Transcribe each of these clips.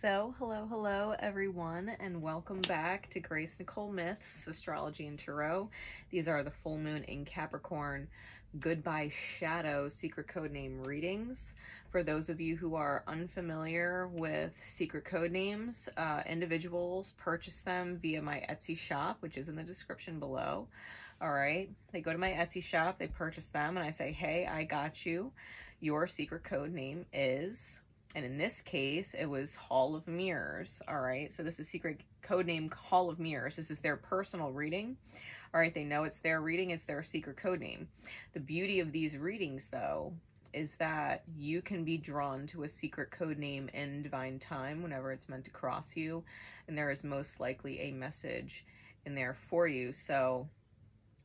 So, hello, hello, everyone, and welcome back to Grace Nicole Myths, Astrology and Tarot. These are the full moon in Capricorn Goodbye Shadow secret code name readings. For those of you who are unfamiliar with secret code names, uh, individuals purchase them via my Etsy shop, which is in the description below. All right, they go to my Etsy shop, they purchase them, and I say, Hey, I got you. Your secret code name is and in this case, it was Hall of Mirrors. All right. So this is secret code name Hall of Mirrors. This is their personal reading. All right. They know it's their reading. It's their secret code name. The beauty of these readings, though, is that you can be drawn to a secret code name in divine time whenever it's meant to cross you. And there is most likely a message in there for you. So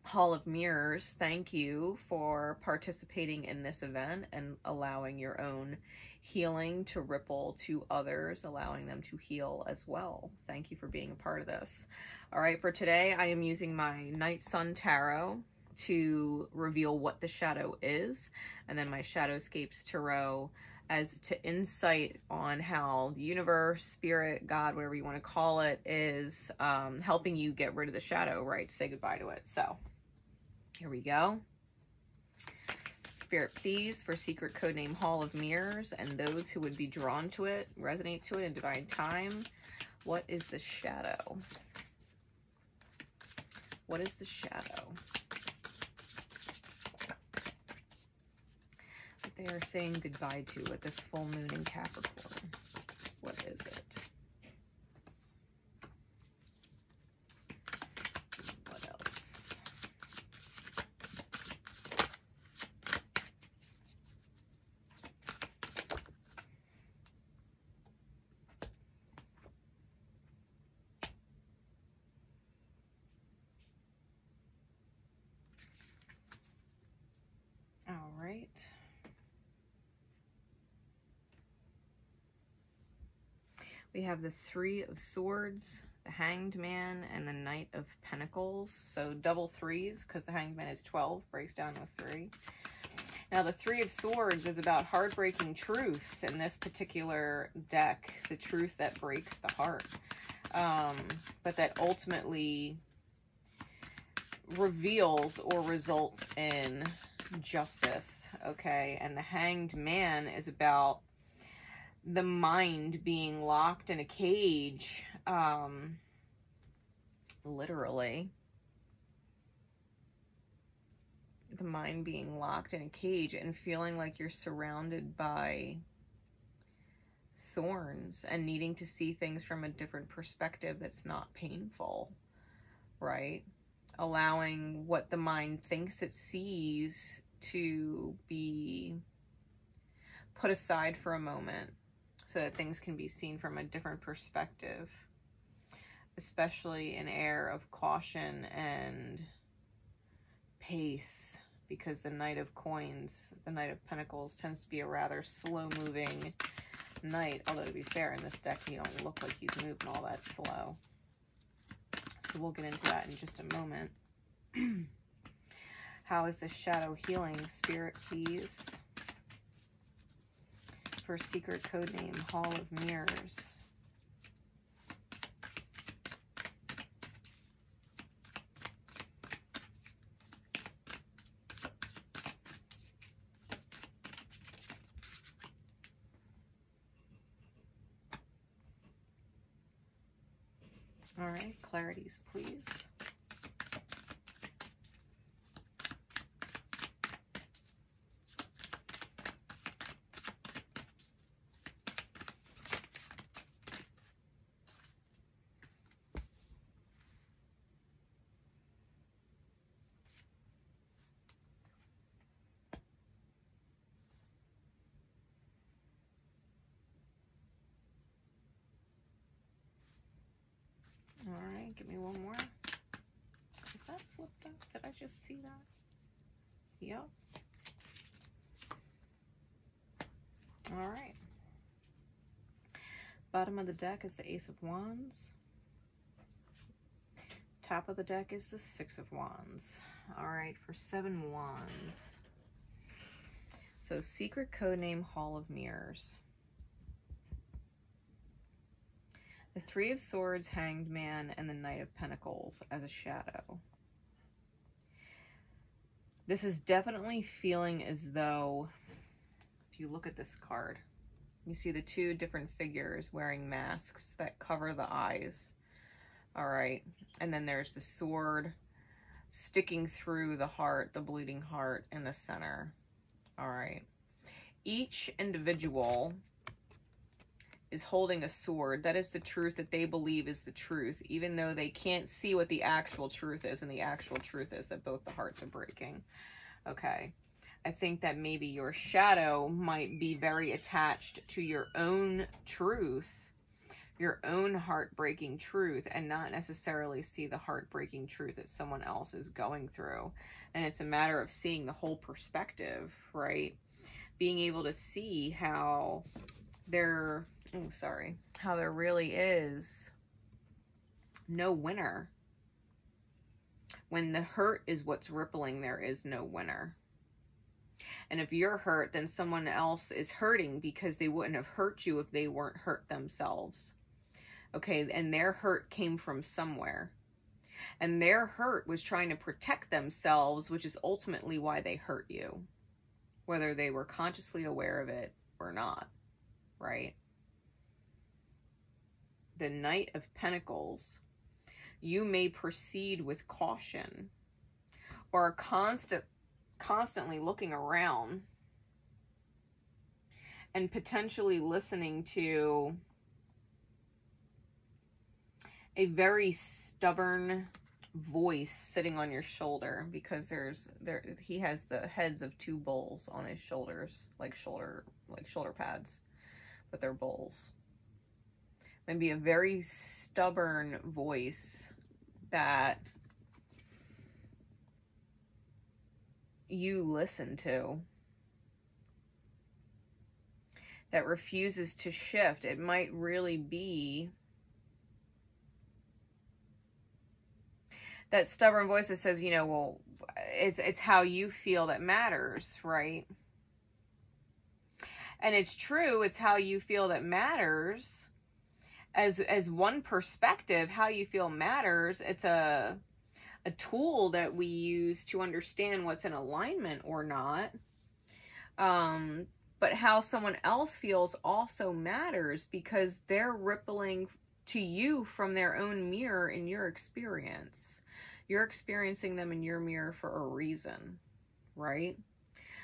Hall of Mirrors, thank you for participating in this event and allowing your own healing to ripple to others, allowing them to heal as well. Thank you for being a part of this. All right, for today, I am using my Night Sun Tarot to reveal what the shadow is, and then my Shadowscapes Tarot as to insight on how the universe, spirit, God, whatever you want to call it, is um, helping you get rid of the shadow, right? Say goodbye to it. So, here we go. Spirit, please, for secret codename Hall of Mirrors and those who would be drawn to it, resonate to it in divine time. What is the shadow? What is the shadow? That they are saying goodbye to with this full moon in Capricorn. What is it? We have the Three of Swords, the Hanged Man, and the Knight of Pentacles. So double threes, because the Hanged Man is 12, breaks down with three. Now, the Three of Swords is about heartbreaking truths in this particular deck, the truth that breaks the heart, um, but that ultimately reveals or results in justice, okay? And the Hanged Man is about the mind being locked in a cage, um, literally. The mind being locked in a cage and feeling like you're surrounded by thorns and needing to see things from a different perspective that's not painful, right? Allowing what the mind thinks it sees to be put aside for a moment so that things can be seen from a different perspective, especially an air of caution and pace, because the Knight of Coins, the Knight of Pentacles, tends to be a rather slow-moving knight, although to be fair, in this deck, he don't look like he's moving all that slow. So we'll get into that in just a moment. How is the shadow healing? Spirit, please for secret code name Hall of Mirrors. All right, clarities, please. All right, give me one more. Is that flipped up? Did I just see that? Yep. All right. Bottom of the deck is the Ace of Wands. Top of the deck is the Six of Wands. All right, for seven wands. So secret codename Hall of Mirrors. The Three of Swords, Hanged Man, and the Knight of Pentacles as a shadow. This is definitely feeling as though, if you look at this card, you see the two different figures wearing masks that cover the eyes. All right. And then there's the sword sticking through the heart, the bleeding heart in the center. All right. Each individual is holding a sword. That is the truth that they believe is the truth, even though they can't see what the actual truth is. And the actual truth is that both the hearts are breaking. Okay. I think that maybe your shadow might be very attached to your own truth your own heartbreaking truth and not necessarily see the heartbreaking truth that someone else is going through. And it's a matter of seeing the whole perspective, right? Being able to see how there, oh, sorry, how there really is no winner. When the hurt is what's rippling, there is no winner. And if you're hurt, then someone else is hurting because they wouldn't have hurt you if they weren't hurt themselves. Okay, and their hurt came from somewhere. And their hurt was trying to protect themselves, which is ultimately why they hurt you, whether they were consciously aware of it or not, right? The Knight of Pentacles, you may proceed with caution or constant, constantly looking around and potentially listening to a very stubborn voice sitting on your shoulder because there's there he has the heads of two bulls on his shoulders like shoulder like shoulder pads but they're bulls maybe a very stubborn voice that you listen to that refuses to shift it might really be that stubborn voice that says, you know, well, it's it's how you feel that matters, right? And it's true, it's how you feel that matters. As as one perspective, how you feel matters. It's a a tool that we use to understand what's in alignment or not. Um, but how someone else feels also matters because they're rippling to you from their own mirror in your experience. You're experiencing them in your mirror for a reason, right?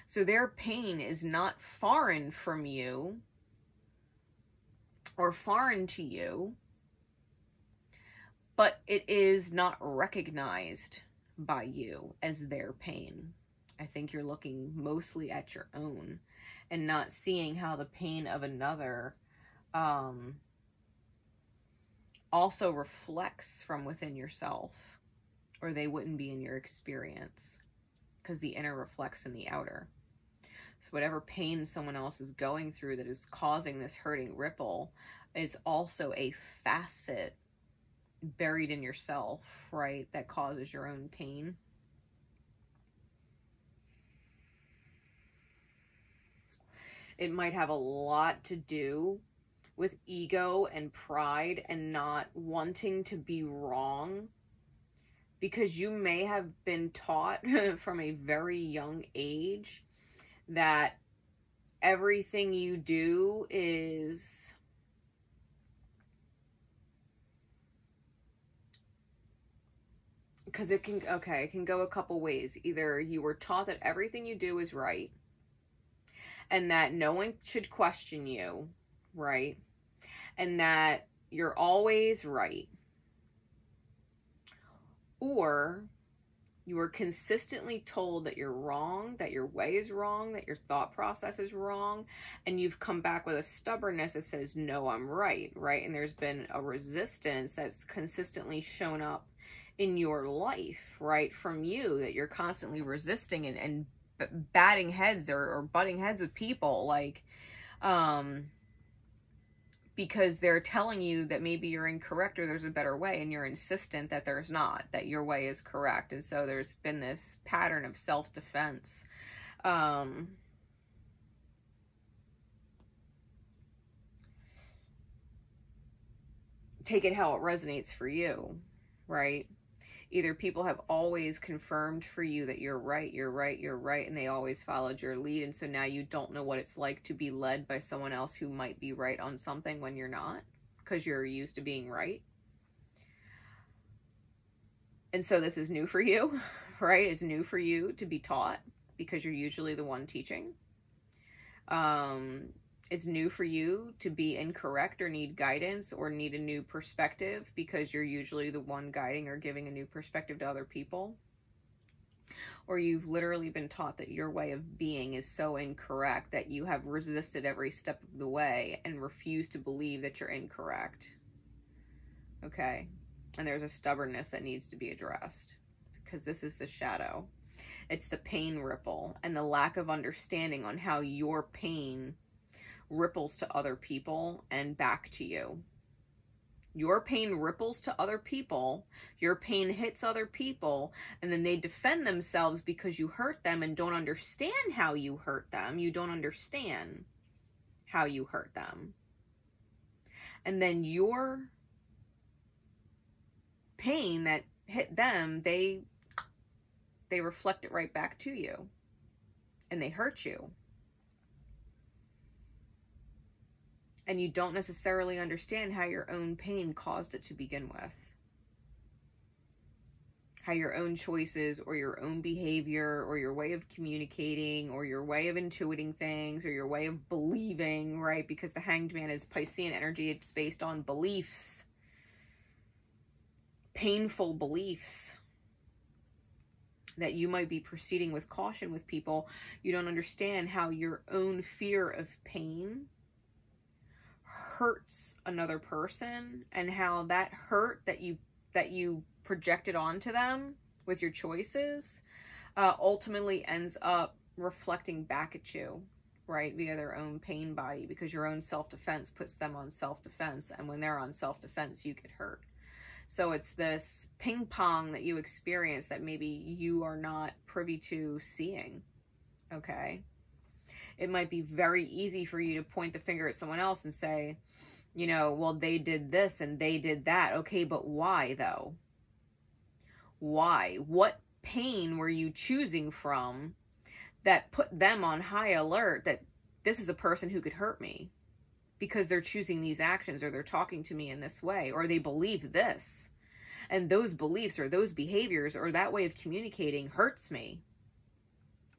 So their pain is not foreign from you or foreign to you, but it is not recognized by you as their pain. I think you're looking mostly at your own and not seeing how the pain of another um, also reflects from within yourself or they wouldn't be in your experience because the inner reflects in the outer. So, whatever pain someone else is going through that is causing this hurting ripple is also a facet buried in yourself, right? That causes your own pain. It might have a lot to do with ego and pride and not wanting to be wrong because you may have been taught from a very young age that everything you do is because it can okay it can go a couple ways. Either you were taught that everything you do is right and that no one should question you right? And that you're always right. Or you are consistently told that you're wrong, that your way is wrong, that your thought process is wrong, and you've come back with a stubbornness that says, No, I'm right, right? And there's been a resistance that's consistently shown up in your life, right, from you that you're constantly resisting and, and batting heads or, or butting heads with people. Like, um, because they're telling you that maybe you're incorrect or there's a better way and you're insistent that there's not that your way is correct and so there's been this pattern of self-defense um, take it how it resonates for you, right? Either people have always confirmed for you that you're right, you're right, you're right, and they always followed your lead. And so now you don't know what it's like to be led by someone else who might be right on something when you're not because you're used to being right. And so this is new for you, right? It's new for you to be taught because you're usually the one teaching. Um, it's new for you to be incorrect or need guidance or need a new perspective because you're usually the one guiding or giving a new perspective to other people. Or you've literally been taught that your way of being is so incorrect that you have resisted every step of the way and refuse to believe that you're incorrect. Okay? And there's a stubbornness that needs to be addressed because this is the shadow. It's the pain ripple and the lack of understanding on how your pain ripples to other people and back to you. Your pain ripples to other people, your pain hits other people, and then they defend themselves because you hurt them and don't understand how you hurt them. You don't understand how you hurt them. And then your pain that hit them, they they reflect it right back to you. And they hurt you. And you don't necessarily understand how your own pain caused it to begin with. How your own choices or your own behavior or your way of communicating or your way of intuiting things or your way of believing, right? Because the hanged man is Piscean energy, it's based on beliefs, painful beliefs that you might be proceeding with caution with people. You don't understand how your own fear of pain hurts another person and how that hurt that you that you projected onto them with your choices uh, ultimately ends up reflecting back at you right via their own pain body because your own self-defense puts them on self-defense and when they're on self-defense you get hurt. So it's this ping pong that you experience that maybe you are not privy to seeing okay it might be very easy for you to point the finger at someone else and say, you know, well, they did this and they did that. Okay, but why though? Why? What pain were you choosing from that put them on high alert that this is a person who could hurt me because they're choosing these actions or they're talking to me in this way or they believe this? And those beliefs or those behaviors or that way of communicating hurts me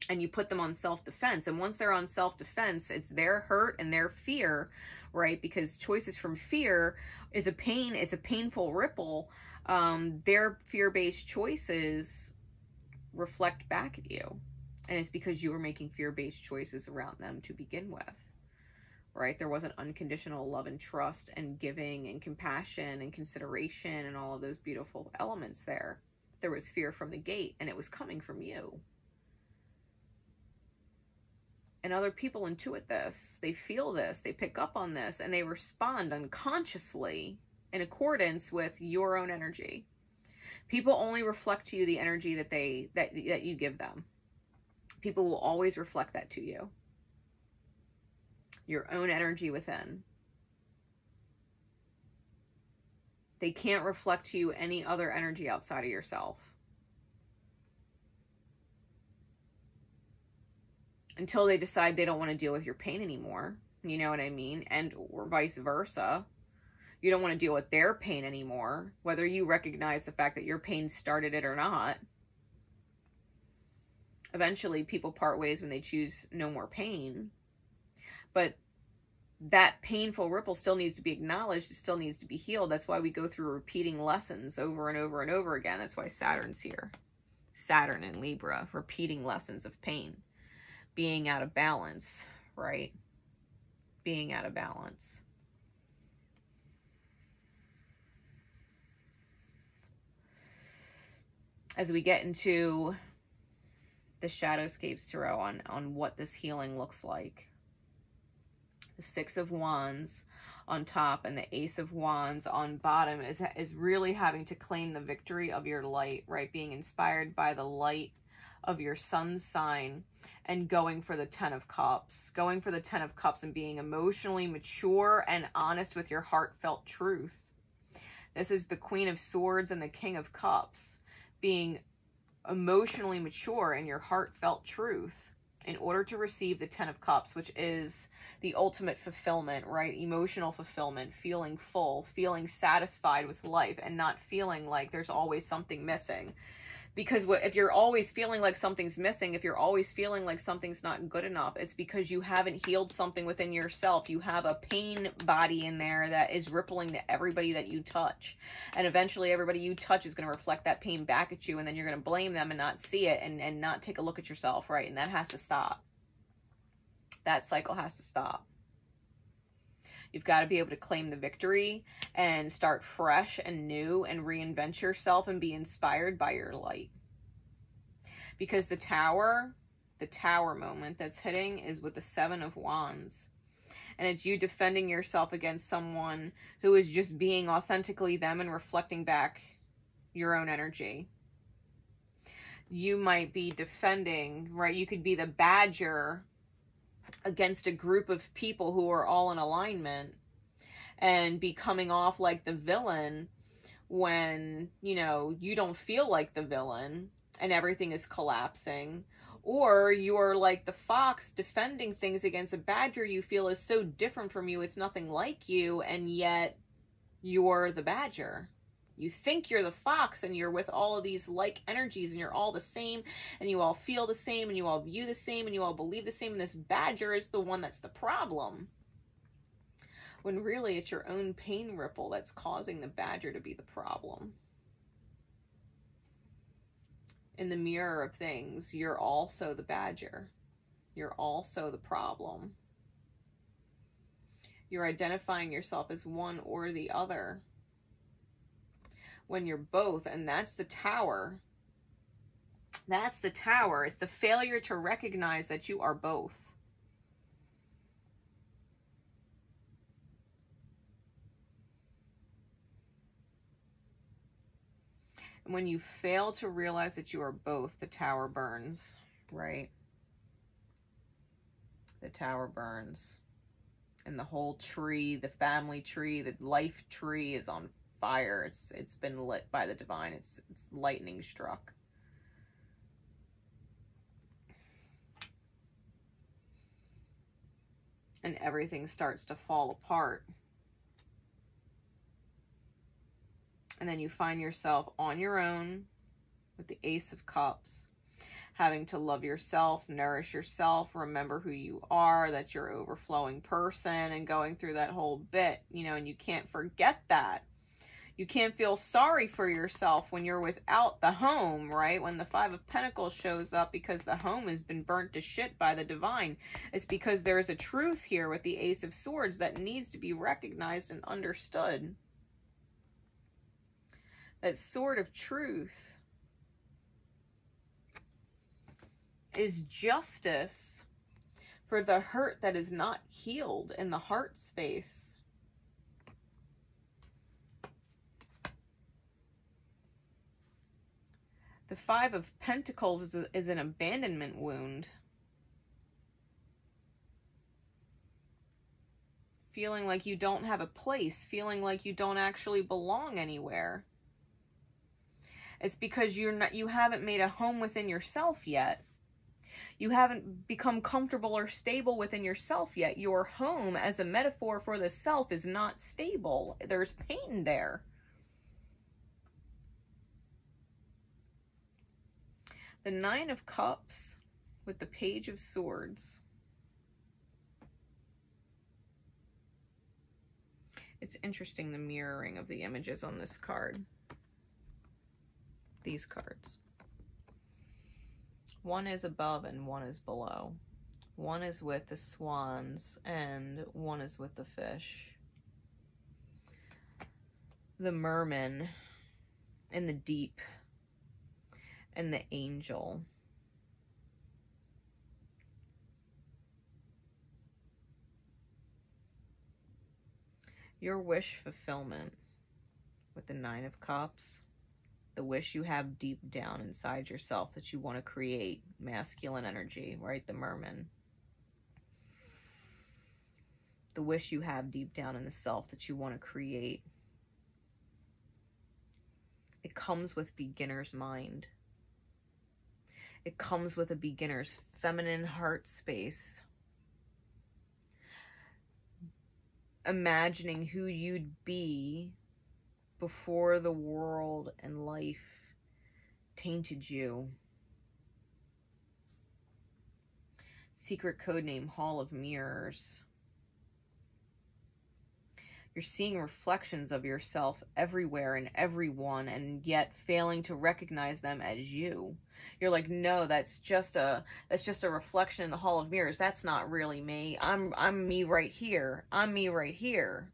and you put them on self defense. And once they're on self defense, it's their hurt and their fear, right? Because choices from fear is a pain, is a painful ripple. Um, their fear based choices reflect back at you. And it's because you were making fear based choices around them to begin with. Right? There wasn't unconditional love and trust and giving and compassion and consideration and all of those beautiful elements there. There was fear from the gate, and it was coming from you and other people intuit this they feel this they pick up on this and they respond unconsciously in accordance with your own energy. People only reflect to you the energy that they that that you give them. People will always reflect that to you. Your own energy within. They can't reflect to you any other energy outside of yourself until they decide they don't want to deal with your pain anymore. You know what I mean? And or vice versa. You don't want to deal with their pain anymore, whether you recognize the fact that your pain started it or not. Eventually, people part ways when they choose no more pain. But that painful ripple still needs to be acknowledged. It still needs to be healed. That's why we go through repeating lessons over and over and over again. That's why Saturn's here. Saturn and Libra, repeating lessons of pain being out of balance, right? Being out of balance. As we get into the Shadowscapes Tarot on, on what this healing looks like. The Six of Wands on top and the Ace of Wands on bottom is, is really having to claim the victory of your light, right? Being inspired by the light of your sun's sign and going for the 10 of cups. Going for the 10 of cups and being emotionally mature and honest with your heartfelt truth. This is the Queen of Swords and the King of Cups. Being emotionally mature in your heartfelt truth in order to receive the Ten of Cups, which is the ultimate fulfillment, right? Emotional fulfillment, feeling full, feeling satisfied with life, and not feeling like there's always something missing because if you're always feeling like something's missing if you're always feeling like something's not good enough it's because you haven't healed something within yourself. You have a pain body in there that is rippling to everybody that you touch. And eventually everybody you touch is going to reflect that pain back at you and then you're going to blame them and not see it and and not take a look at yourself right? And that has to stop. That cycle has to stop You've got to be able to claim the victory and start fresh and new and reinvent yourself and be inspired by your light. Because the tower, the tower moment that's hitting is with the Seven of Wands. And it's you defending yourself against someone who is just being authentically them and reflecting back your own energy you might be defending, right? You could be the badger against a group of people who are all in alignment and be coming off like the villain when, you know, you don't feel like the villain and everything is collapsing. Or you're like the fox defending things against a badger you feel is so different from you, it's nothing like you, and yet you're the badger you think you're the fox and you're with all of these like energies and you're all the same and you all feel the same and you all view the same and you all believe the same. And this badger is the one that's the problem. When really it's your own pain ripple that's causing the badger to be the problem. In the mirror of things you're also the badger. You're also the problem. You're identifying yourself as one or the other when you're both, and that's the tower. That's the tower. It's the failure to recognize that you are both. And when you fail to realize that you are both, the tower burns, right? The tower burns. And the whole tree, the family tree, the life tree is on fire. It's it's been lit by the divine. It's it's lightning struck. And everything starts to fall apart. And then you find yourself on your own with the Ace of Cups, having to love yourself, nourish yourself, remember who you are, that you're overflowing person, and going through that whole bit, you know, and you can't forget that you can't feel sorry for yourself when you're without the home, right? When the Five of Pentacles shows up because the home has been burnt to shit by the divine. It's because there's a truth here with the Ace of Swords that needs to be recognized and understood. That sword of truth is justice for the hurt that is not healed in the heart space. The Five of Pentacles is, a, is an abandonment wound. Feeling like you don't have a place, feeling like you don't actually belong anywhere. It's because you're not you haven't made a home within yourself yet. You haven't become comfortable or stable within yourself yet. Your home as a metaphor for the self is not stable. There's pain there. The Nine of Cups with the Page of Swords. It's interesting the mirroring of the images on this card. These cards. One is above and one is below. One is with the swans and one is with the fish. The merman in the deep and the angel. Your wish fulfillment with the Nine of Cups, the wish you have deep down inside yourself that you want to create masculine energy, right? The merman. The wish you have deep down in the self that you want to create it comes with beginner's mind. It comes with a beginner's feminine heart space. Imagining who you'd be before the world and life tainted you. Secret code name Hall of Mirrors. You're seeing reflections of yourself everywhere and everyone, and yet failing to recognize them as you. You're like, no, that's just a that's just a reflection in the Hall of Mirrors. That's not really me. I'm I'm me right here. I'm me right here.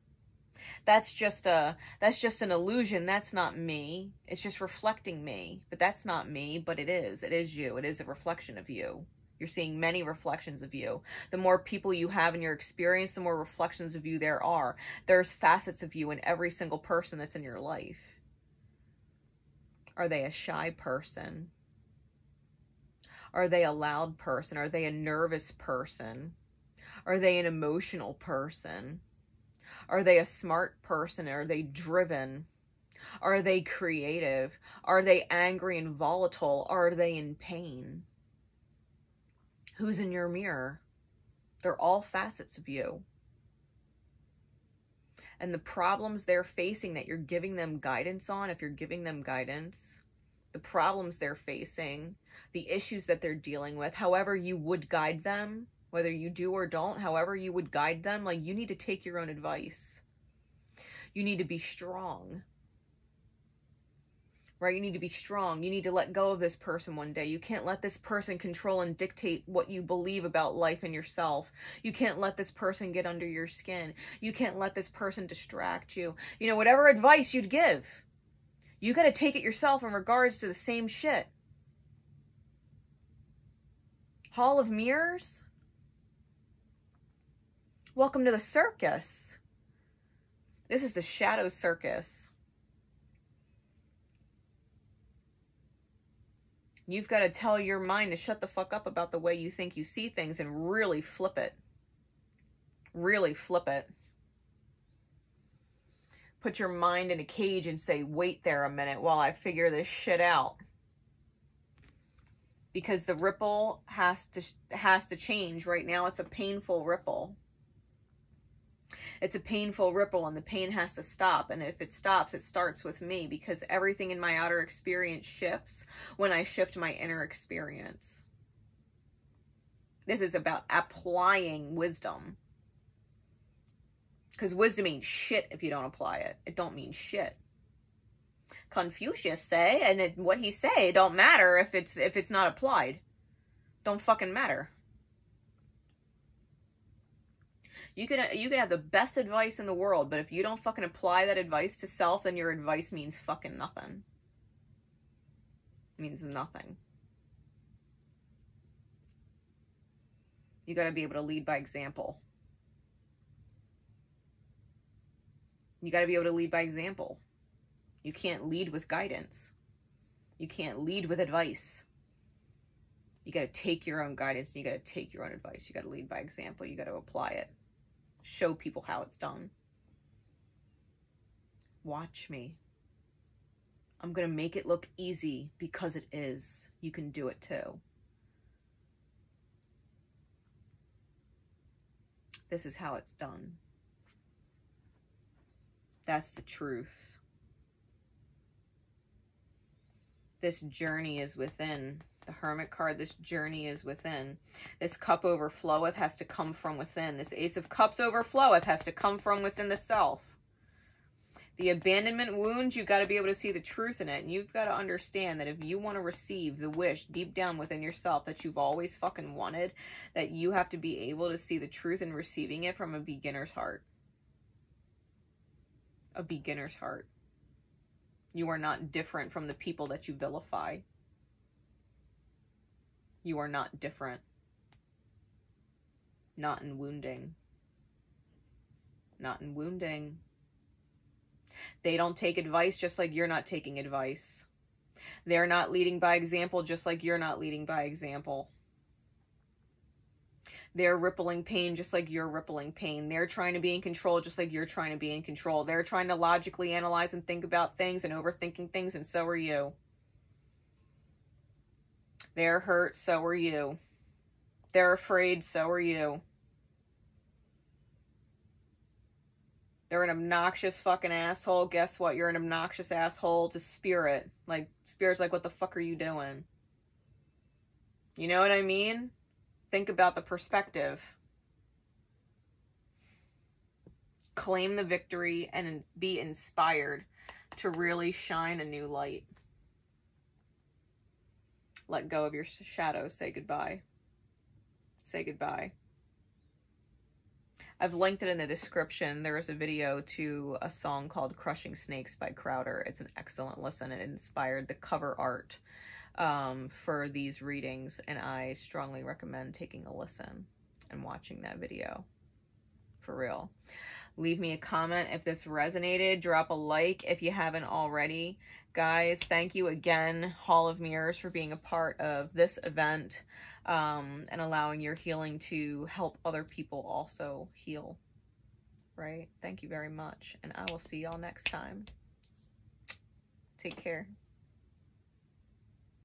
That's just a that's just an illusion. That's not me. It's just reflecting me. But that's not me, but it is. It is you. It is a reflection of you. You're seeing many reflections of you. The more people you have in your experience, the more reflections of you there are. There's facets of you in every single person that's in your life. Are they a shy person? Are they a loud person? Are they a nervous person? Are they an emotional person? Are they a smart person? Are they driven? Are they creative? Are they angry and volatile? Are they in pain? Who's in your mirror. They're all facets of you. And the problems they're facing that you're giving them guidance on, if you're giving them guidance, the problems they're facing, the issues that they're dealing with, however you would guide them, whether you do or don't, however you would guide them, like you need to take your own advice. You need to be strong right? You need to be strong. You need to let go of this person one day. You can't let this person control and dictate what you believe about life and yourself. You can't let this person get under your skin. You can't let this person distract you. You know, whatever advice you'd give, you got to take it yourself in regards to the same shit. Hall of Mirrors? Welcome to the circus. This is the Shadow Circus. You've got to tell your mind to shut the fuck up about the way you think you see things and really flip it. Really flip it. Put your mind in a cage and say, wait there a minute while I figure this shit out. Because the ripple has to has to change. Right now it's a painful ripple it's a painful ripple and the pain has to stop. And if it stops, it starts with me because everything in my outer experience shifts when I shift my inner experience. This is about applying wisdom. Because wisdom means shit if you don't apply it. It don't mean shit. Confucius say, and it, what he say, it don't matter if it's if it's not applied. Don't fucking matter. You can you can have the best advice in the world, but if you don't fucking apply that advice to self, then your advice means fucking nothing. It means nothing. You got to be able to lead by example. You got to be able to lead by example. You can't lead with guidance. You can't lead with advice. You got to take your own guidance and you got to take your own advice. You got to lead by example. You got to apply it show people how it's done. Watch me. I'm going to make it look easy because it is. You can do it too. This is how it's done. That's the truth. This journey is within the Hermit card, this journey is within. This cup overfloweth has to come from within. This Ace of Cups overfloweth has to come from within the self. The abandonment wounds, you've got to be able to see the truth in it. And you've got to understand that if you want to receive the wish deep down within yourself that you've always fucking wanted, that you have to be able to see the truth in receiving it from a beginner's heart. A beginner's heart. You are not different from the people that you vilify. You are not different. Not in wounding. Not in wounding. They don't take advice just like you're not taking advice. They're not leading by example just like you're not leading by example. They're rippling pain just like you're rippling pain. They're trying to be in control just like you're trying to be in control. They're trying to logically analyze and think about things and overthinking things, and so are you. They're hurt, so are you. They're afraid, so are you. They're an obnoxious fucking asshole. Guess what? You're an obnoxious asshole to spirit. Like, spirit's like, what the fuck are you doing? You know what I mean? Think about the perspective. Claim the victory and be inspired to really shine a new light. Let go of your shadows. Say goodbye. Say goodbye. I've linked it in the description. There is a video to a song called Crushing Snakes by Crowder. It's an excellent listen. It inspired the cover art um, for these readings, and I strongly recommend taking a listen and watching that video. For real. Leave me a comment if this resonated. Drop a like if you haven't already. Guys, thank you again, Hall of Mirrors, for being a part of this event um, and allowing your healing to help other people also heal. Right? Thank you very much. And I will see y'all next time. Take care.